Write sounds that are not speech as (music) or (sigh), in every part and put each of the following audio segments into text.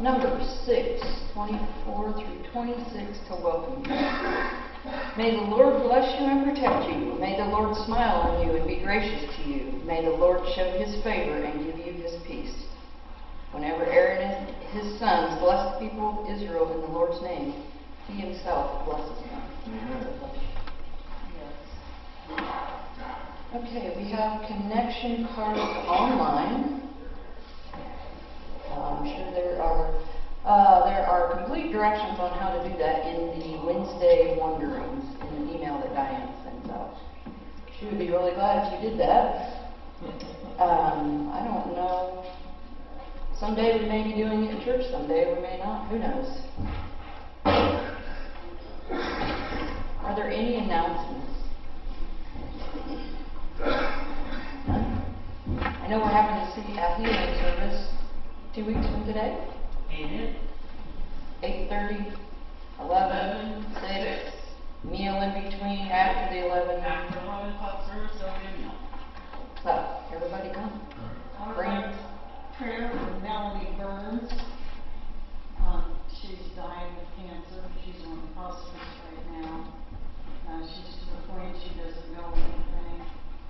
number six, twenty-four through twenty-six to welcome you. May the Lord bless you and protect you. May the Lord smile on you and be gracious to you. May the Lord show his favor and give you his peace. Whenever Aaron and his sons bless the people of Israel in the Lord's name, he himself blesses them. Okay, we have connection cards online. Sure there are, uh, there are complete directions on how to do that in the Wednesday Wanderings in the email that Diane sends out. She would be really glad if you did that. Um, I don't know. Someday we may be doing it in church, someday we may not. Who knows? Are there any announcements? I know we're having a city healing service two weeks from today. Ain't it? Eight thirty, eleven, six, meal in between, after the eleven. After eleven o'clock service, there'll be a meal. So, everybody come. All Bring- right, prayer for Melanie Burns. Um, she's dying of cancer, she's on hospice right now. Uh, she's to the point she doesn't know anything.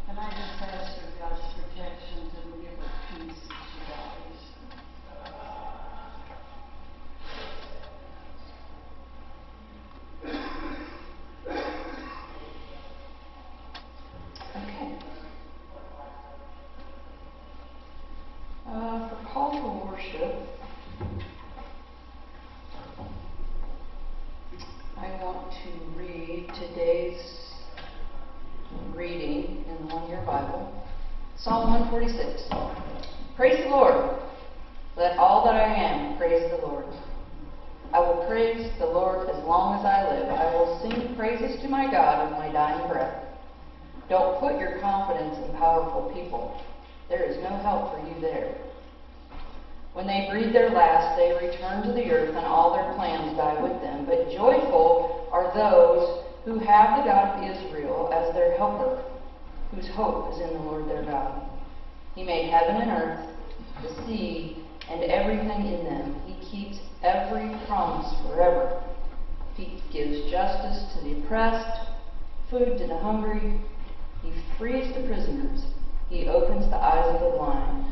And I just ask for God's protection to give her peace as she dies. Okay. Uh, for call to worship, I want to read today's reading in the one-year Bible. Psalm 146. Praise the Lord. Let all that I am praise the Lord. I will praise the Lord as long as I live. I will sing praises to my God with my dying breath. Don't put your confidence in powerful people. There is no help for you there. When they breathe their last, they return to the earth, and all their plans die with them. But joyful are those who have the God of Israel as their helper, whose hope is in the Lord their God. He made heaven and earth, the sea, and everything in them. He keeps every promise forever. He gives justice to the oppressed, food to the hungry. He frees the prisoners. He opens the eyes of the blind.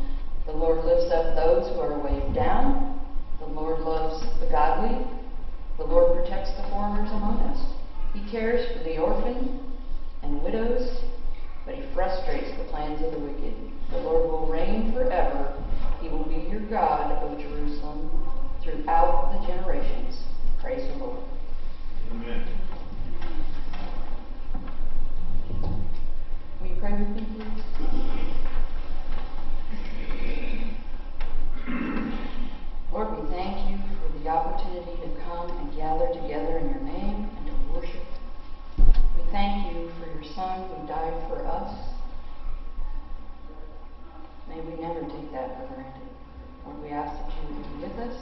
The Lord lifts up those who are weighed down. The Lord loves the. The Lord protects the foreigners among us. He cares for the orphan and widows, but he frustrates the plans of the wicked. The Lord will reign forever. He will be your God, O Jerusalem, throughout the generations. Praise the Lord. Amen. Will you pray with me, please? Lord, we thank you for the opportunity to come and gather together in your name and to worship. We thank you for your Son who died for us. May we never take that for granted. Lord, we ask that you would be with us,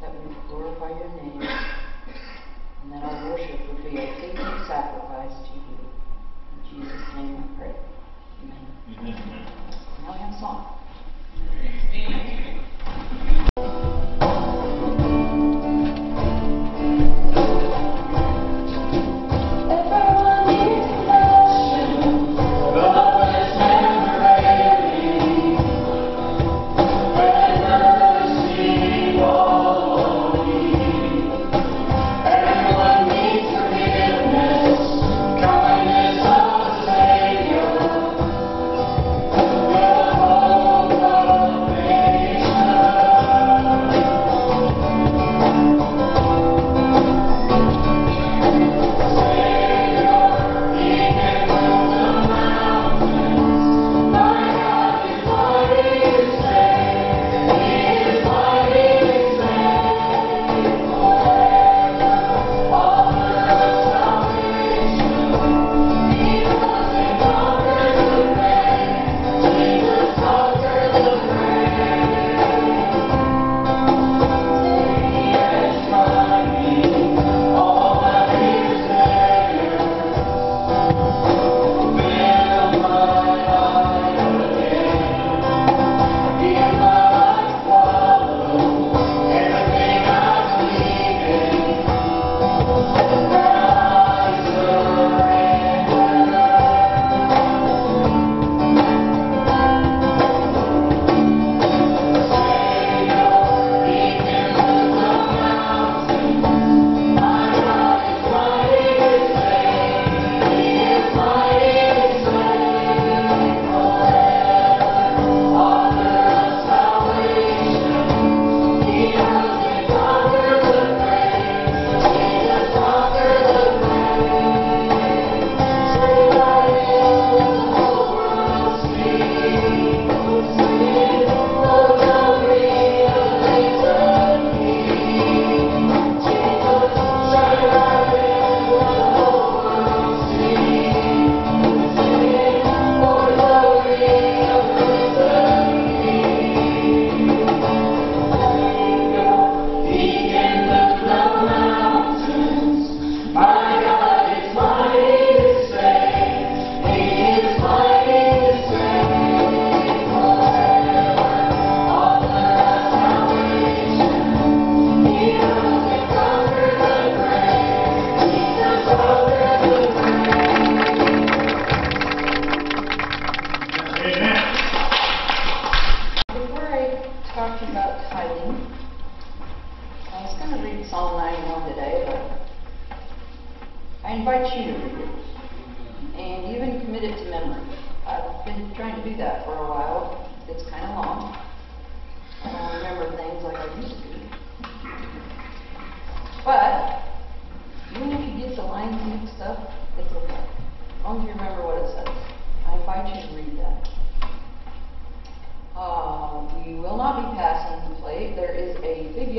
that we would glorify your name, and that our worship would be a pleasing sacrifice to you. In Jesus' name we pray. Amen. Now we have a song. Everyone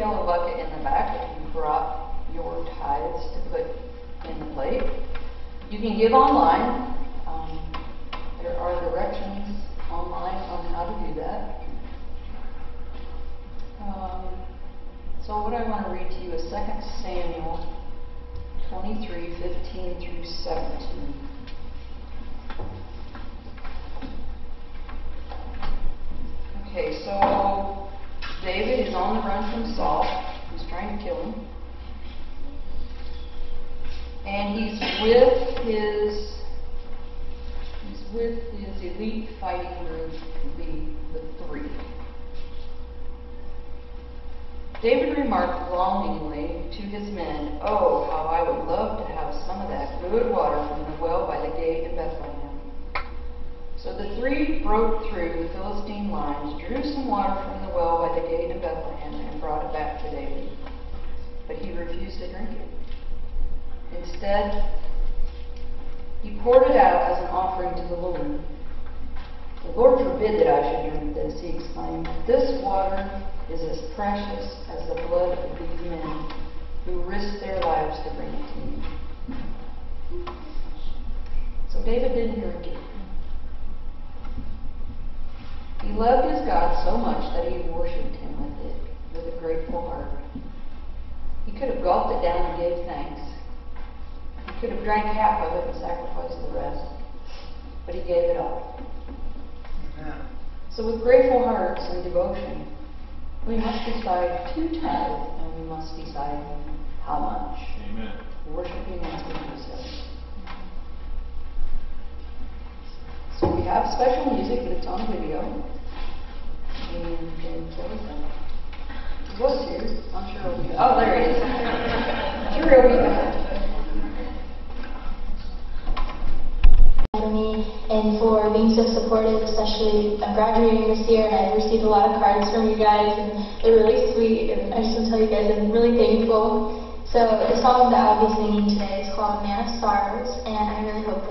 yellow bucket in the back if you brought your tithes to put in the plate. You can give online. Um, there are directions online on how to do that. Um, so what I want to read to you is 2 Samuel 23, 15 through 17. Okay, so David is on the run from Saul, who's trying to kill him. And he's with his he's with his elite fighting group, the the three. David remarked longingly to his men, Oh, how I would love to have some of that good water from the well by the gate in Bethlehem. So the three broke through the Philistine lines, drew some water from the well by the gate of Bethlehem, and brought it back to David. But he refused to drink it. Instead, he poured it out as an offering to the Lord. The Lord forbid that I should drink this, he exclaimed. This water is as precious as the blood of these men who risked their lives to bring it to me. So David didn't drink it. He loved his God so much that he worshipped him with it, with a grateful heart. He could have gulped it down and gave thanks. He could have drank half of it and sacrificed the rest, but he gave it all. So with grateful hearts and devotion, we must decide to tithe, and we must decide how much. Amen. Worshiping as we do so. So we have special music, that's on video. Was here. I'm sure he'll be. Oh, there he is. And for being so supportive, especially I'm graduating this year and I've received a lot of cards from you guys and they're really sweet and I just want to tell you guys I'm really thankful. So the song that I'll be singing today is called Man of Sorrows and I really hope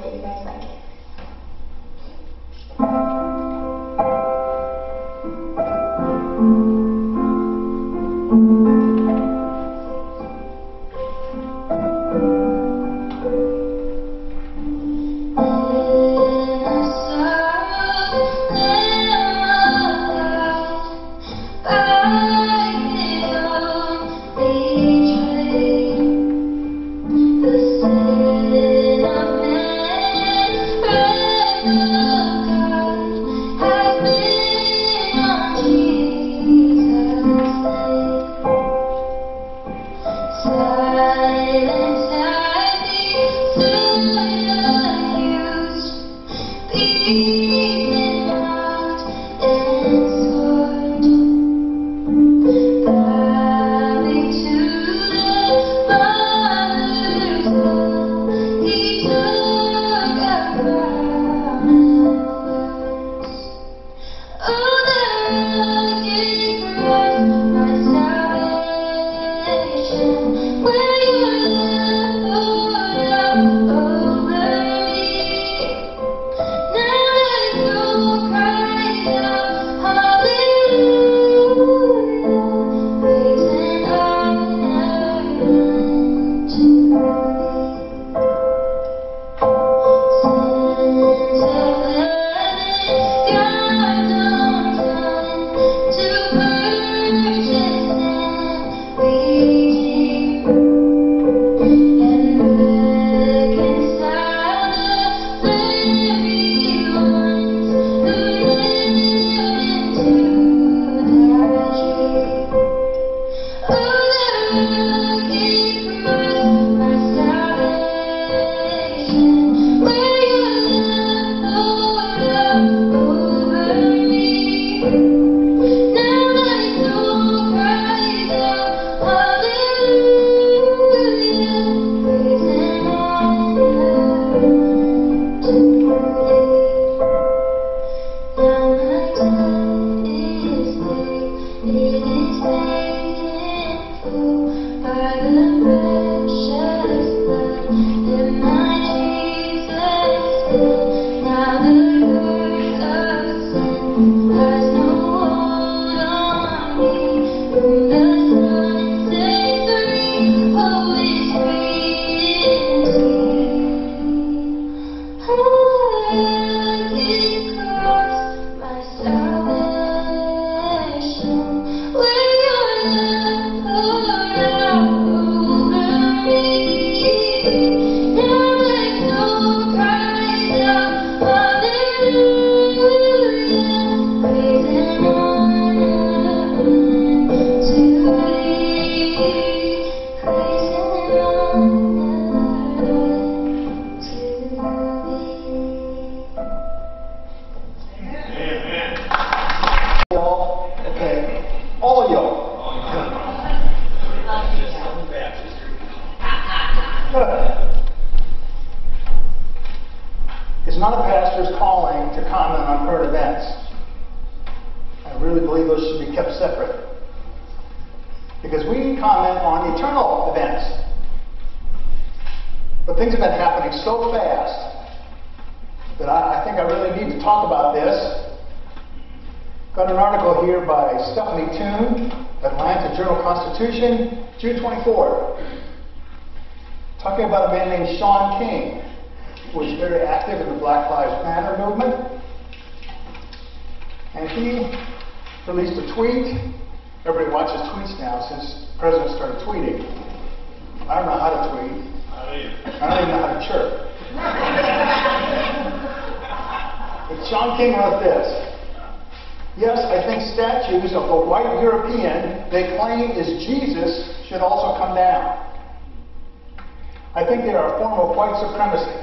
supremacy.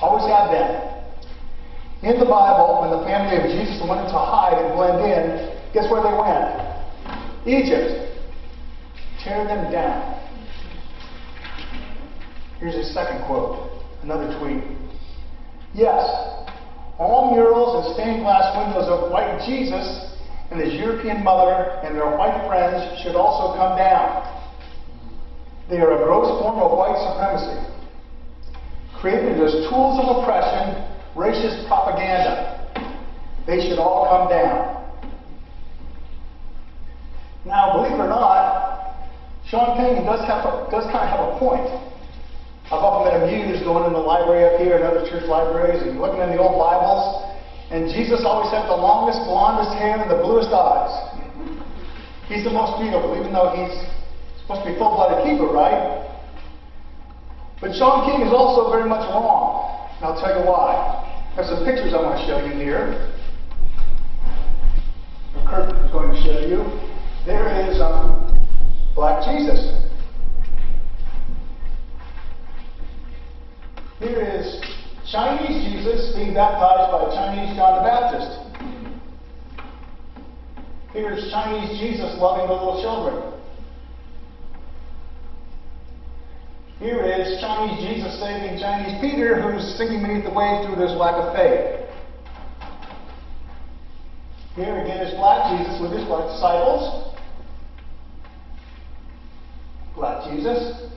Always have been. In the Bible, when the family of Jesus wanted to hide and blend in, guess where they went? Egypt. Tear them down. Here's his second quote, another tweet. Yes, all murals and stained glass windows of white Jesus and his European mother and their white friends should also come down. They are a gross form of white supremacy, created as tools of oppression, racist propaganda. They should all come down. Now, believe it or not, Shaun King does, have a, does kind of have a point. I've often been amused going in the library up here and other church libraries and looking in the old Bibles, and Jesus always had the longest, blondest hair and the bluest eyes. He's the most beautiful, even though he's supposed to be full-blooded Hebrew, right? But Shaun King is also very much wrong, and I'll tell you why. I have some pictures I want to show you here. Kurt is going to show you. There is um, Black Jesus. Here is Chinese Jesus being baptized by Chinese John the Baptist. Here's Chinese Jesus loving the little children. Here is Chinese Jesus saving Chinese Peter, who's sinking beneath the waves to his lack of faith. Here again is Black Jesus with his black disciples. Black Jesus.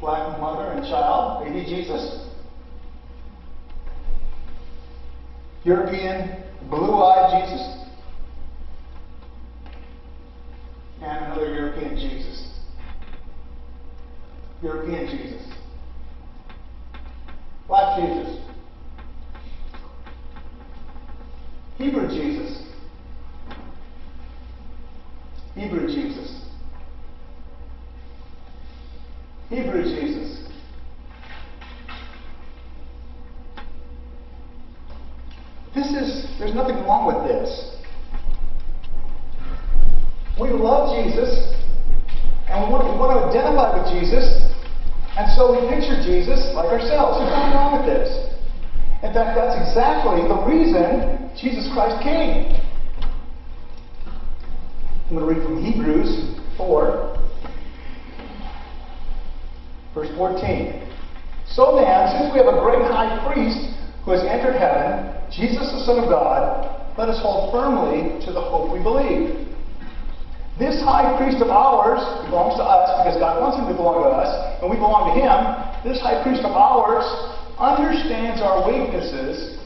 Black mother and child, baby Jesus. European blue-eyed Jesus. And another European Jesus. European Jesus. Black Jesus. Hebrew Jesus. Hebrew Jesus. Hebrew Jesus. This is, there's nothing wrong with this. We love Jesus, and we want, we want to identify with Jesus, and so we picture Jesus like ourselves. There's nothing wrong with this. In fact, that's exactly the reason Jesus Christ came. I'm going to read from Hebrews 4, verse 14. So then, since we have a great high priest who has entered heaven, Jesus the Son of God, let us hold firmly to the hope we believe. This high priest of ours belongs to us because God wants him to belong to us, and we him. This high priest of ours understands our weaknesses,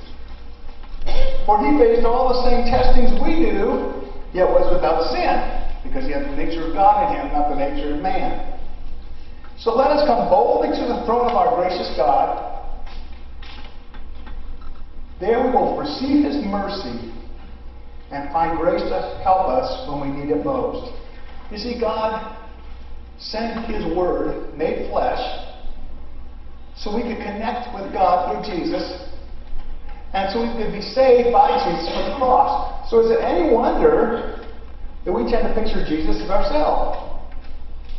for he faced all the same testings we do, yet was without sin, because he had the nature of God in him, not the nature of man. So let us come boldly to the throne of our gracious God. There we will receive his mercy and find grace to help us when we need it most. You see, God sent his word, made flesh, so we could connect with God through Jesus, and so we could be saved by Jesus from the cross. So is it any wonder that we tend to picture Jesus as ourselves,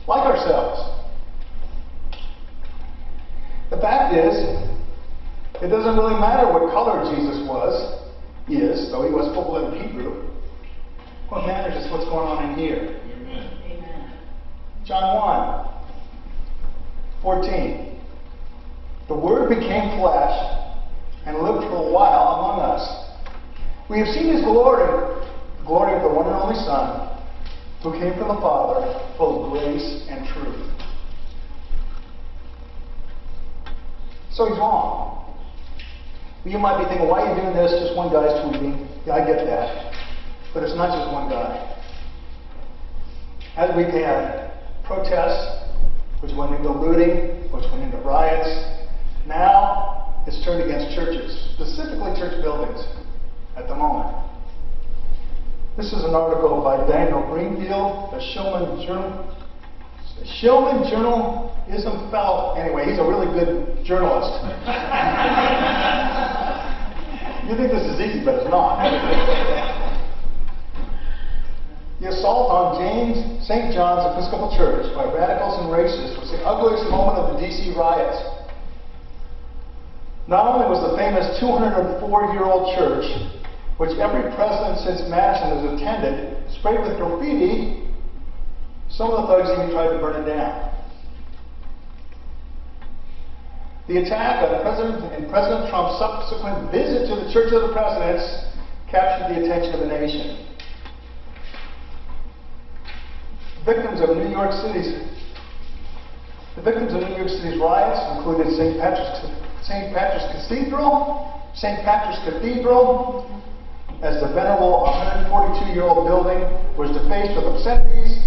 like ourselves? The fact is, it doesn't really matter what color Jesus was, is, though he was full-blooded Hebrew. What matters is what's going on in here. John 1, 14. The Word became flesh and lived for a while among us. We have seen his glory, the glory of the one and only Son, who came from the Father, full of grace and truth. So he's wrong. You might be thinking, why are you doing this? Just one guy's tweeting. Yeah, I get that. But it's not just one guy. As we had protests, which went into looting, which went into riots, now it's turned against churches, specifically church buildings at the moment. This is an article by Daniel Greenfield, a Shillman Journal. Shillman Journalism Fellow. Anyway, he's a really good journalist. (laughs) you think this is easy, but it's not. (laughs) the assault on James St. John's Episcopal Church by radicals and racists was the ugliest moment of the D.C. riots. Not only was the famous 204 year old church which every president since Madison has attended, sprayed with graffiti, some of the thugs even tried to burn it down. The attack on President and President Trump's subsequent visit to the Church of the Presidents captured the attention of the nation. Victims of New York City's the victims of New York City's riots included St. Patrick's, St. Patrick's Cathedral, St. Patrick's Cathedral, as the venerable 142-year-old building was defaced with obscenities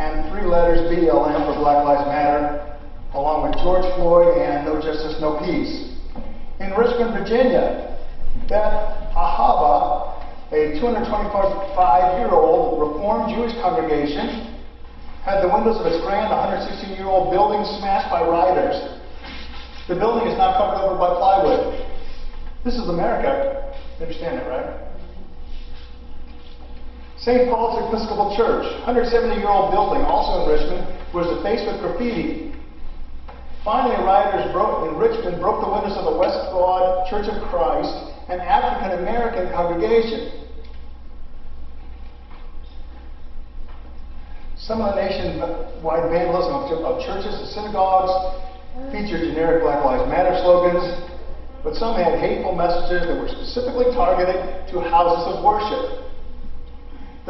and three letters BLM for Black Lives Matter, along with George Floyd and No Justice, No Peace. In Richmond, Virginia, Beth Ahava, a 225-year-old Reformed Jewish congregation, had the windows of its grand 116-year-old building smashed by rioters. The building is now covered over by plywood. This is America. You understand that, right? St. Paul's Episcopal Church, 170-year-old building, also in Richmond, was defaced with graffiti. Finally, rioters broke, in Richmond broke the windows of the West Broad Church of Christ, an African American congregation. Some of the nationwide vandalism of, churches and synagogues featured generic Black Lives Matter slogans, but some had hateful messages that were specifically targeted to houses of worship.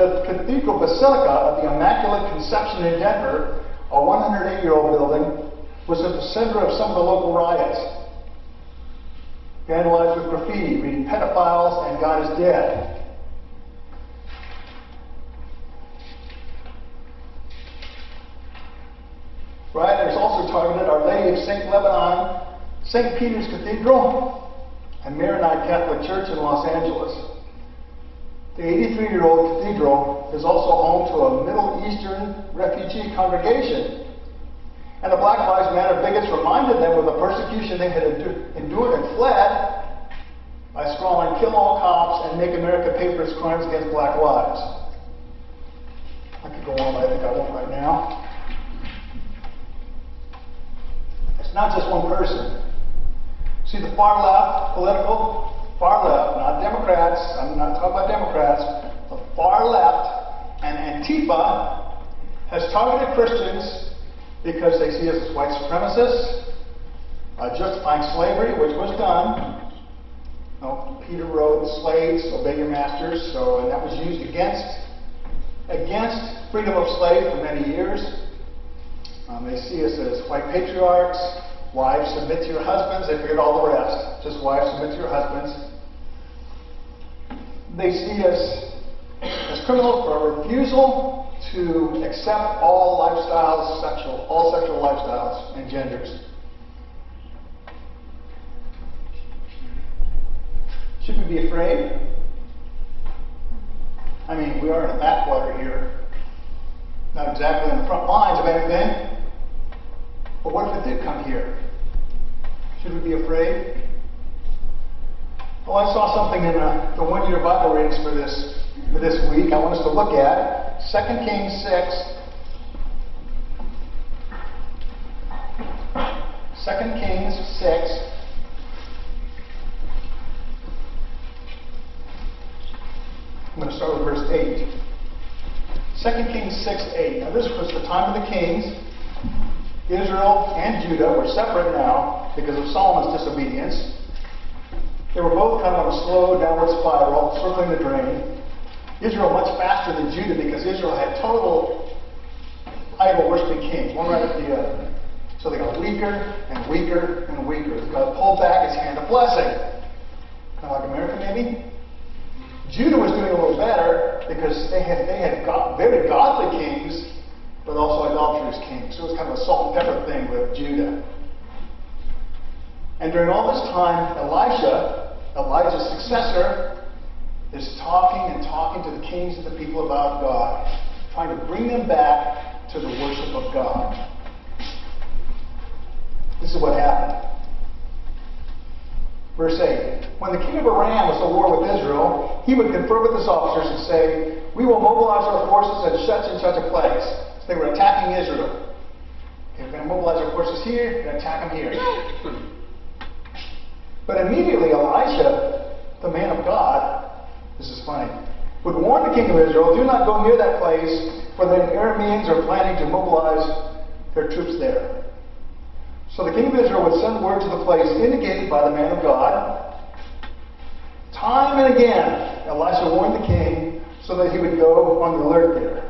The Cathedral Basilica of the Immaculate Conception in Denver, a 108 year old building, was at the center of some of the local riots. Vandalized with graffiti reading pedophiles and God is dead. Rioters also targeted Our Lady of St. Lebanon, St. Peter's Cathedral, and Maronite Catholic Church in Los Angeles. The 83 year old cathedral is also home to a Middle Eastern refugee congregation. And the Black Lives Matter bigots reminded them of the persecution they had endured and fled by scrawling, kill all cops and make America pay for its crimes against black lives. I could go on, but I think I won't right now. Not just one person. See the far left political far left, not Democrats, I'm not talking about Democrats, the far left and Antifa has targeted Christians because they see us as white supremacists, uh, justifying slavery, which was done. You know, Peter wrote, "Slaves, obey your masters." So, and that was used against against freedom of slave for many years. Um, they see us as white patriarchs, Wives, submit to your husbands. They forget all the rest. Just wives, submit to your husbands. They see us as criminals for a refusal to accept all lifestyles, sexual, all sexual lifestyles and genders. Should we be afraid? I mean, we are in a backwater here. Not exactly in the front lines of anything. But what if it did come here? Should we be afraid? Well, I saw something in uh, the one-year Bible readings for this for this week. I want us to look at 2 Kings 6. 2 Kings 6. I'm going to start with verse 8. 2 Kings 6 8. Now, this was the time of the kings. Israel and Judah were separate now because of Solomon's disobedience. They were both kind of on a slow downward spiral, circling the drain. Israel much faster than Judah because Israel had total idol worshiping kings, one right after the other. So they got weaker and weaker and weaker. God pulled back his hand of blessing. Kind of like America, maybe? Judah was doing a little better because they had, they had got very godly kings, but also idolatrous kings. So it was kind of a salt and pepper thing with Judah. And during all this time, Elisha, Elijah's successor, is talking and talking to the kings and the people about God, trying to bring them back to the worship of God. This is what happened. Verse 8 When the king of Aram was at war with Israel, he would confer with his officers and say, We will mobilize our forces at such and such a place. They were attacking Israel. Okay, we're going to mobilize our forces here, to attack them here. But immediately Elisha, the man of God, this is funny, would warn the king of Israel, Do not go near that place, for the Arameans are planning to mobilize their troops there. So the king of Israel would send word to the place indicated by the man of God. Time and again, Elisha warned the king so that he would go on the alert there.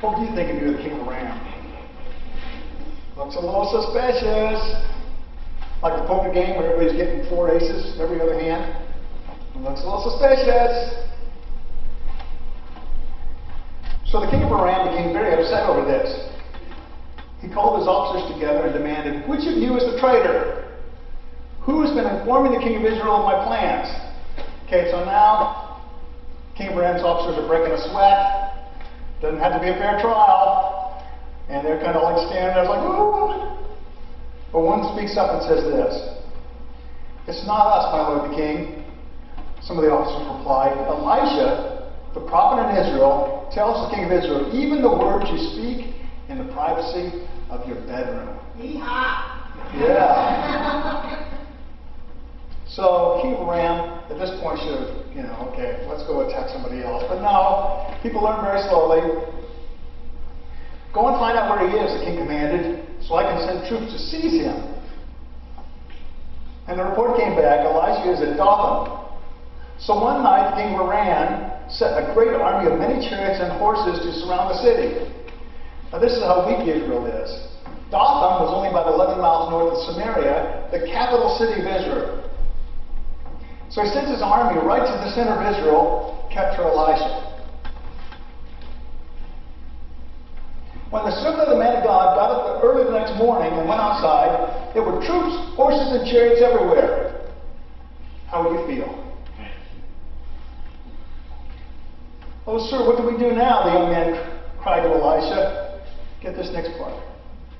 What do you think of the king of Aram? Looks a little suspicious. Like the poker game where everybody's getting four aces every other hand. Looks a little suspicious. So the king of Aram became very upset over this. He called his officers together and demanded, Which of you is the traitor? Who has been informing the king of Israel of my plans? Okay, so now King of Aram's officers are breaking a sweat. Doesn't have to be a fair trial. And they're kind of like standing there like, Ooh. But one speaks up and says this It's not us, my lord the king. Some of the officers replied, Elisha, the prophet in Israel, tells the king of Israel, even the words you speak in the privacy of your bedroom. Yeah. (laughs) So King of Aram, at this point, should have, you know, okay, let's go attack somebody else. But no, people learn very slowly. Go and find out where he is, the king commanded, so I can send troops to seize him. And the report came back, Elijah is at Dothan. So one night, king of Aram set a great army of many chariots and horses to surround the city. Now this is how weak Israel is. Dothan was only about 11 miles north of Samaria, the capital city of Israel. So he sends his army right to the center of Israel, capture Elisha. When the servant of the man of God got up early the next morning and went outside, there were troops, horses, and chariots everywhere. How would you feel? Oh, sir, what do we do now? The young man cried to Elisha. Get this next part.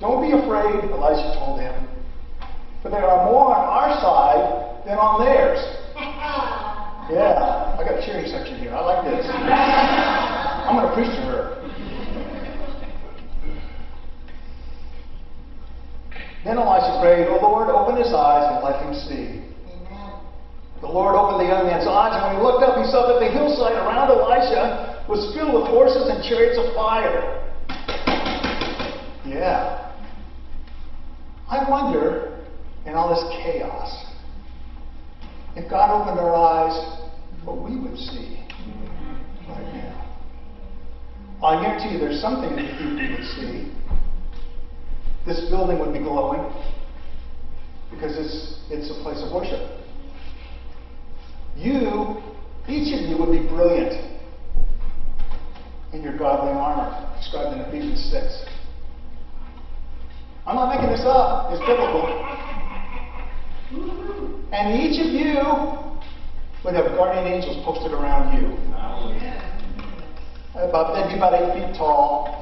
Don't be afraid, Elisha told him, for there are more on our side than on theirs. Yeah, I got a cheering section here. I like this. I'm going to preach to her. Then Elisha prayed, O Lord, open his eyes and let him see. The Lord opened the young man's eyes, and when he looked up, he saw that the hillside around Elisha was filled with horses and chariots of fire. Yeah. I wonder, in all this chaos, if God opened our eyes, what we would see right now. I guarantee you there's something that we would see. This building would be glowing because it's, it's a place of worship. You, each of you, would be brilliant in your godly armor, described in Ephesians 6. I'm not making this up, it's biblical. And each of you would have guardian angels posted around you. About, they'd be about eight feet tall.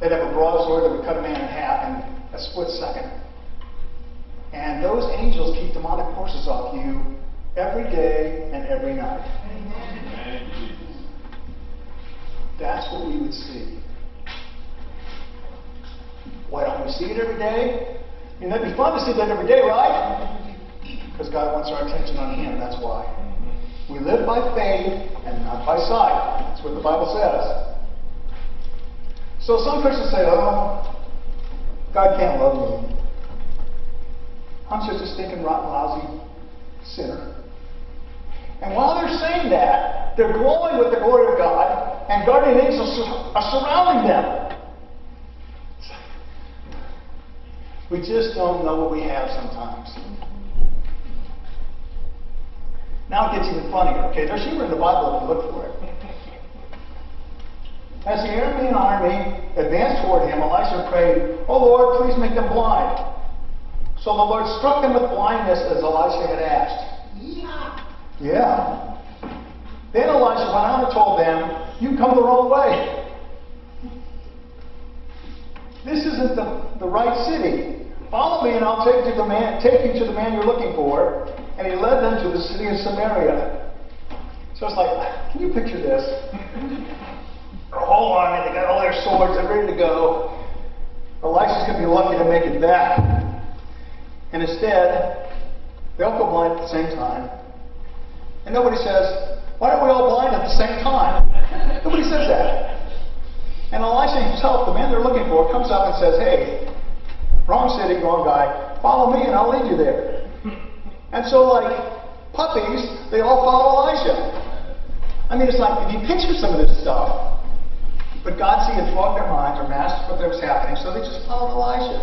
They'd have a broadsword that would cut a man in half in a split second. And those angels keep demonic forces off you every day and every night. That's what we would see. Why don't we see it every day? I mean, that'd be fun to see that every day, right? Because God wants our attention on Him, that's why. We live by faith and not by sight. That's what the Bible says. So some Christians say, oh, God can't love me. I'm just a stinking, rotten, lousy sinner. And while they're saying that, they're glowing with the glory of God, and guardian angels are surrounding them. We just don't know what we have sometimes. Now it gets even funnier. Okay, there's humor in the Bible if you look for it. As the Aramean army advanced toward him, Elisha prayed, Oh Lord, please make them blind. So the Lord struck them with blindness as Elisha had asked. Yeah. Yeah. Then Elisha went on and told them, You come the wrong way. This isn't the, the right city. Follow me and I'll take you, to the man, take you to the man you're looking for. And he led them to the city of Samaria. So it's like, can you picture this? Their whole army, they got all their swords, they're ready to go. Elisha's going to be lucky to make it back. And instead, they all go blind at the same time. And nobody says, why aren't we all blind at the same time? Nobody says that. And Elisha himself, the man they're looking for, comes up and says, hey, wrong city, wrong guy. Follow me and I'll lead you there. And so, like puppies, they all follow Elisha. I mean, it's like, if you picture some of this stuff, but God, see, had fogged their minds or masked what was happening, so they just followed Elisha.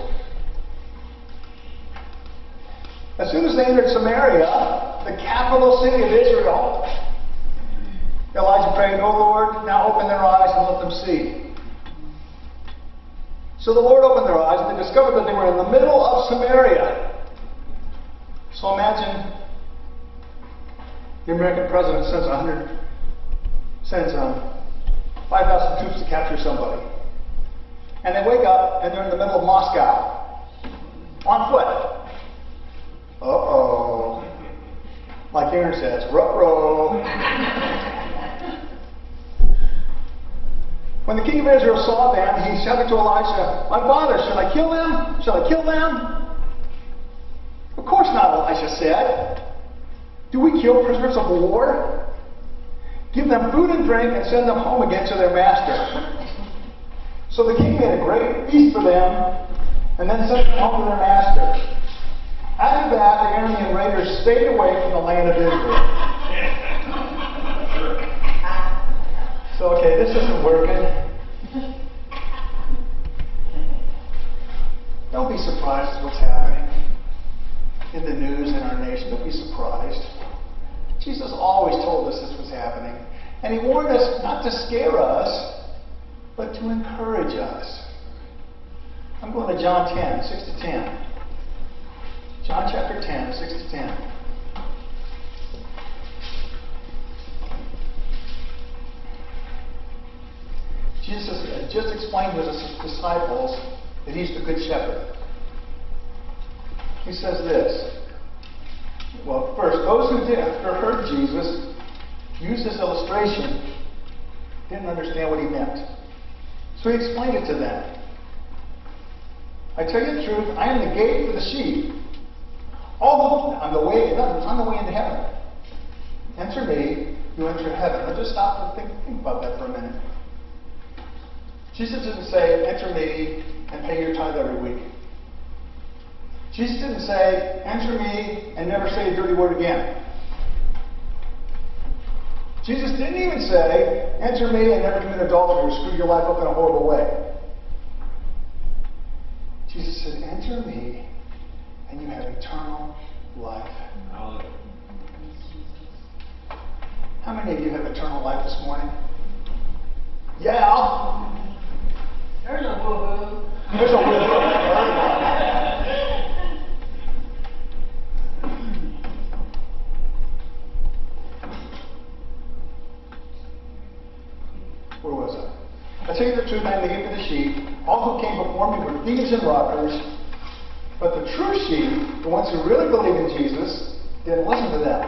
As soon as they entered Samaria, the capital city of Israel, Elijah prayed, O Lord, now open their eyes and let them see. So the Lord opened their eyes, and they discovered that they were in the middle of Samaria. So imagine the American president sends 100, sends um, 5,000 troops to capture somebody. And they wake up and they're in the middle of Moscow on foot. Uh oh. Like Aaron says, ruh When the king of Israel saw them, he shouted to Elisha, My father, shall I kill them? Shall I kill them? Of course not, Elisha said. Do we kill prisoners of war? Give them food and drink and send them home again to their master. So the king made a great feast for them and then sent them home to their master. After that, the Aramean raiders stayed away from the land of Israel. So, okay, this isn't working. Don't be surprised at what's happening in the news in our nation. Don't be surprised. Jesus always told us this was happening. And he warned us not to scare us, but to encourage us. I'm going to John 10, 6 to 10. John chapter 10, 6 to 10. Jesus uh, just explained to his disciples that he's the good shepherd. He says this. Well, first, those who did, after heard Jesus use this illustration didn't understand what he meant. So he explained it to them. I tell you the truth, I am the gate for the sheep. All the, I'm the way, I'm the way into heaven. Enter me, you enter heaven. Now just stop and think, think about that for a minute. Jesus didn't say, enter me and pay your tithe every week. Jesus didn't say, enter me and never say a dirty word again. Jesus didn't even say, enter me and never commit adultery or screw your life up in a horrible way. Jesus said, enter me and you have eternal life. How many of you have eternal life this morning? Yeah. There's a woo-hoo. There's a woo-hoo. (laughs) Where was I tell you the truth, I gate of the sheep. All who came before me were thieves and robbers. But the true sheep, the ones who really believe in Jesus, didn't listen to them.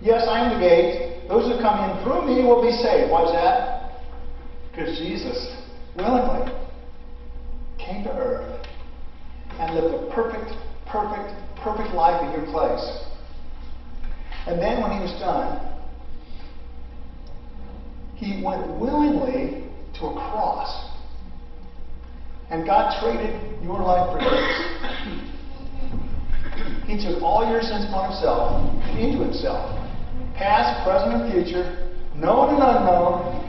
Yes, I am the gate. Those who come in through me will be saved. Why is that? Because Jesus willingly came to earth and lived a perfect, perfect, perfect life in your place. And then went willingly to a cross. And God traded your life for his. He took all your sins upon himself, into himself, past, present, and future, known and unknown,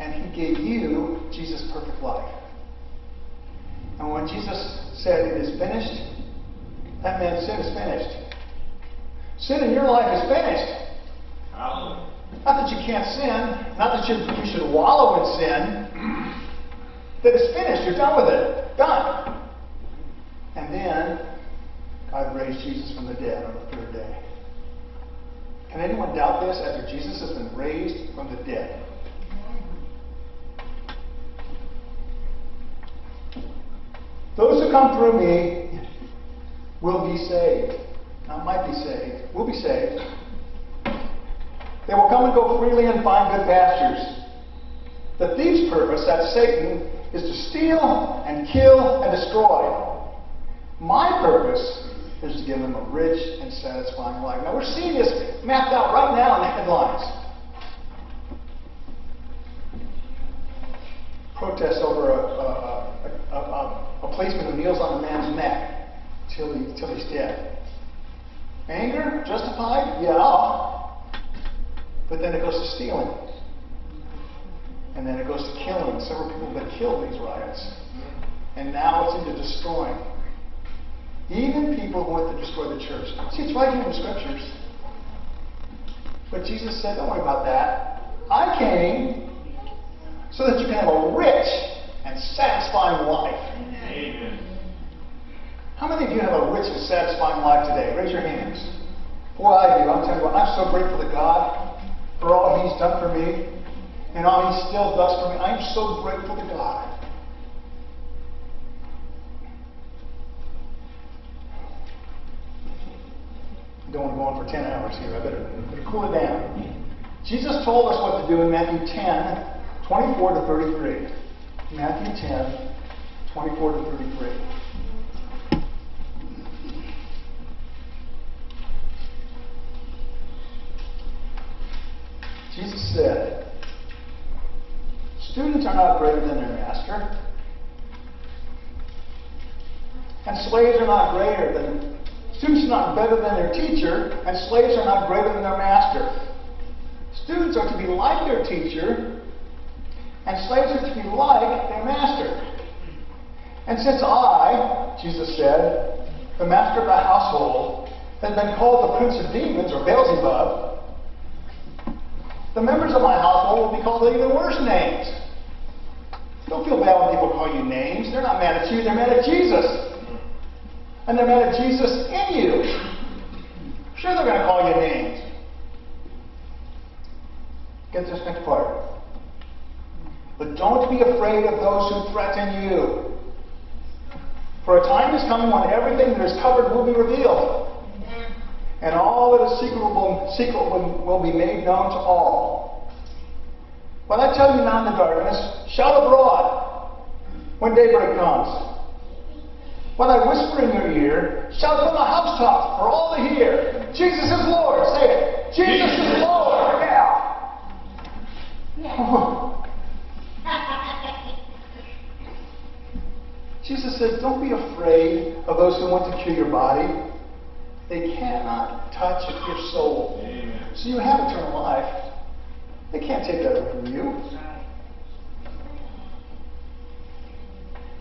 and he gave you Jesus' perfect life. And when Jesus said, It is finished, that meant sin is finished. Sin in your life is finished. Hallelujah. Not that you can't sin, not that you, you should wallow in sin, that it's finished, you're done with it. Done. And then God raised Jesus from the dead on the third day. Can anyone doubt this after Jesus has been raised from the dead? Those who come through me will be saved. Not might be saved, will be saved. They will come and go freely and find good pastures. The thief's purpose, that's Satan, is to steal and kill and destroy. My purpose is to give them a rich and satisfying life. Now we're seeing this mapped out right now in the headlines. Protest over a, a, a, a, policeman who kneels on a man's neck till, he, till he's dead. Anger? Justified? Yeah. But then it goes to stealing. And then it goes to killing. Several people have been killed in these riots. And now it's into destroying. Even people who want to destroy the church. See, it's right here in the scriptures. But Jesus said, don't worry about that. I came so that you can have a rich and satisfying life. Amen. How many of you have a rich and satisfying life today? Raise your hands. Boy, I do. I'm telling you what, I'm so grateful to God for all He's done for me and all He still does for me. I'm so grateful to God. I don't want to go on for 10 hours here. I better, better cool it down. Jesus told us what to do in Matthew 10, 24 to 33. Matthew 10, 24 to 33. Jesus said, Students are not greater than their master, and slaves are not greater than, students are not better than their teacher, and slaves are not greater than their master. Students are to be like their teacher, and slaves are to be like their master. And since I, Jesus said, the master of the household, has been called the prince of demons, or Beelzebub, the members of my household will be called even worse names. Don't feel bad when people call you names. They're not mad at you, they're mad at Jesus. And they're mad at Jesus in you. Sure, they're going to call you names. Get this next part. But don't be afraid of those who threaten you. For a time is coming when everything that is covered will be revealed and all that is secret will, secret will, will be made known to all. When I tell you now in the darkness, shout abroad when daybreak comes. When I whisper in your ear, shout from the housetops for all to hear. Jesus is Lord. Say it. Jesus is Lord. Yeah. (laughs) Jesus said, Don't be afraid of those who want to kill your body. They cannot touch your soul. Amen. So you have eternal life. They can't take that away from you.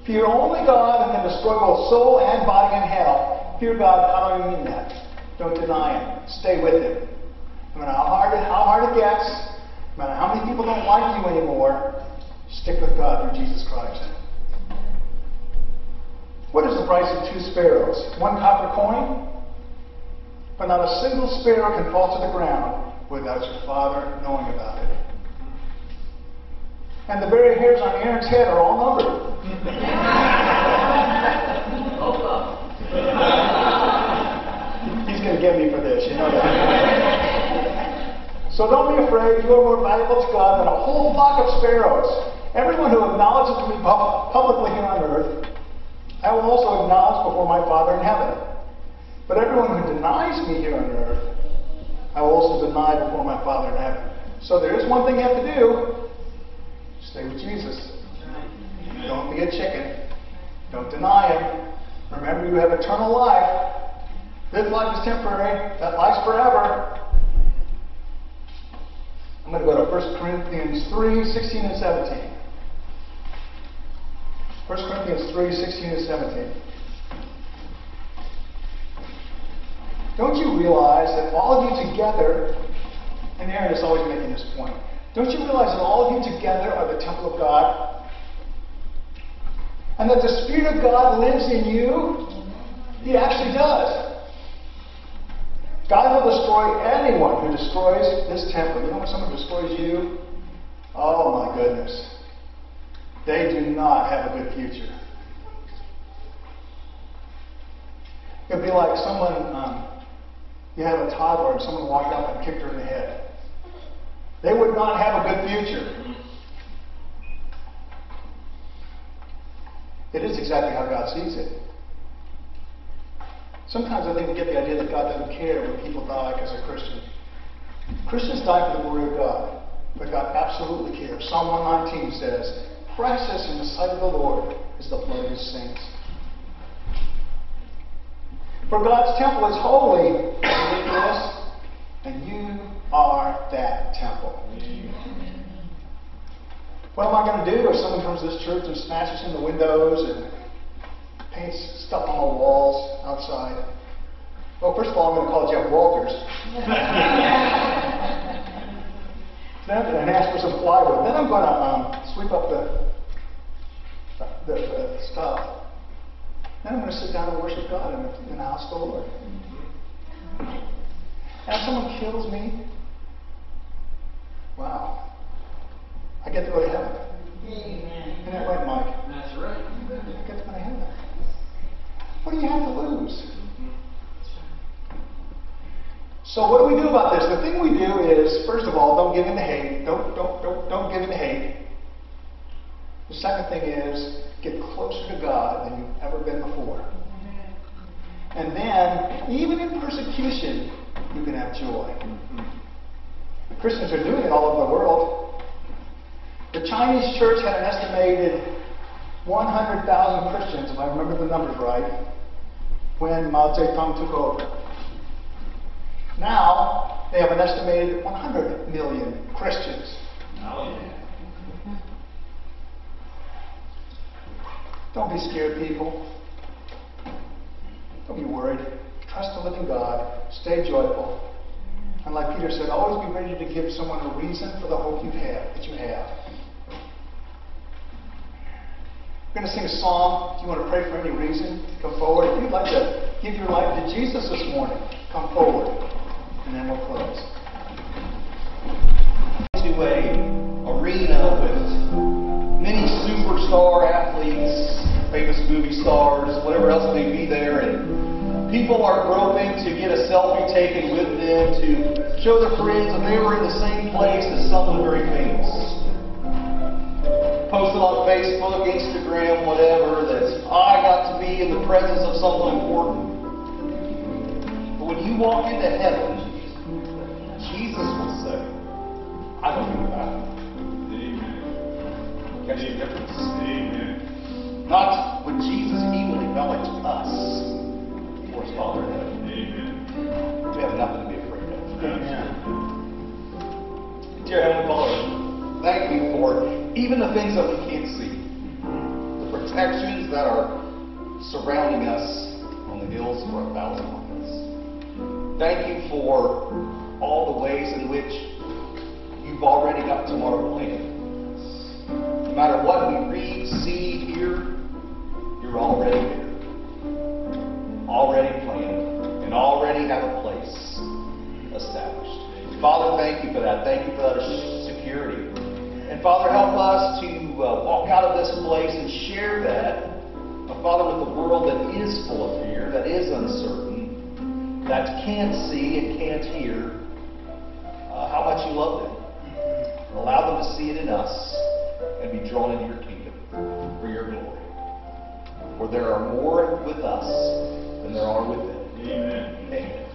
Fear only God can destroy both soul and body in hell. Fear God, how do you mean that? Don't deny Him. Stay with Him. No matter how hard it, how hard it gets, no matter how many people don't like you anymore, stick with God through Jesus Christ. What is the price of two sparrows? One copper coin? But not a single sparrow can fall to the ground without your Father knowing about it. And the very hairs on Aaron's head are all numbered. He's going to get me for this, you know that. so don't be afraid. You are more valuable to God than a whole flock of sparrows. Everyone who acknowledges me publicly here on earth, I will also acknowledge before my Father in heaven. But everyone who denies me here on earth, I will also deny before my Father in heaven. So there is one thing you have to do. Stay with Jesus. Don't be a chicken. Don't deny him. Remember, you have eternal life. This life is temporary. That life's forever. I'm going to go to 1 Corinthians 3 16 and 17. 1 Corinthians 3 16 and 17. Don't you realize that all of you together, and Aaron is always making this point, don't you realize that all of you together are the temple of God? And that the Spirit of God lives in you? He actually does. God will destroy anyone who destroys this temple. You know when someone destroys you? Oh my goodness. They do not have a good future. It'd be like someone, um, you have a toddler and someone walked up and kicked her in the head. They would not have a good future. It is exactly how God sees it. Sometimes I think we get the idea that God doesn't care when people die as a Christian. Christians die for the glory of God, but God absolutely cares. Psalm 119 says, Precious in the sight of the Lord is the blood of his saints. For God's temple is holy, and you are that temple. What am I going to do if someone comes to this church and smashes in the windows and paints stuff on the walls outside? Well, first of all, I'm going to call Jeff Walters. (laughs) then, I'm going to ask for some plywood. Then I'm going to um, sweep up the, the, the stuff. Then I'm going to sit down and worship God in the, in the house of the Lord. And if someone kills me, wow. I get to go to heaven. Amen. Isn't that right, Mike? That's right. I get to go to heaven. What do you have to lose? So what do we do about this? The thing we do is, first of all, don't give in to hate. Don't don't don't don't give in to hate. The second thing is get closer to God than you've ever been before. And then, even in persecution, you can have joy. Christians are doing it all over the world. The Chinese church had an estimated 100,000 Christians, if I remember the numbers right, when Mao Zedong took over. Now, they have an estimated 100 million Christians. Oh, Hallelujah. Don't be scared, people. Don't be worried. Trust the living God. Stay joyful. And like Peter said, always be ready to give someone a reason for the hope you have that you have. We're going to sing a song. If you want to pray for any reason, come forward. If you'd like to give your life to Jesus this morning, come forward. And then we'll close. to a arena with many superstar famous movie stars, whatever else may be there, and people are groping to get a selfie taken with them to show their friends that they were in the same place as someone very famous. Posted on Facebook, Instagram, whatever, that I got to be in the presence of someone important. But when you walk into heaven, Jesus will say, I don't do that. Amen. Catch the difference? Amen. Not Jesus, He would acknowledge us for His Father in heaven. Amen. We have nothing to be afraid of. Amen. Dear Heavenly Father, thank you for even the things that we can't see, the protections that are surrounding us on the hills for a thousand miles. Thank you for all the ways in which you've already got tomorrow planned. No matter what we read, see, hear, you're already there. Already planned and already have a place established. Father, thank you for that. Thank you for that security. And Father, help us to uh, walk out of this place and share that, uh, Father, with the world that is full of fear, that is uncertain, that can't see and can't hear uh, how much you love them. Allow them to see it in us and be drawn into your kingdom for your glory. For there are more with us than there are with them. Amen. Amen.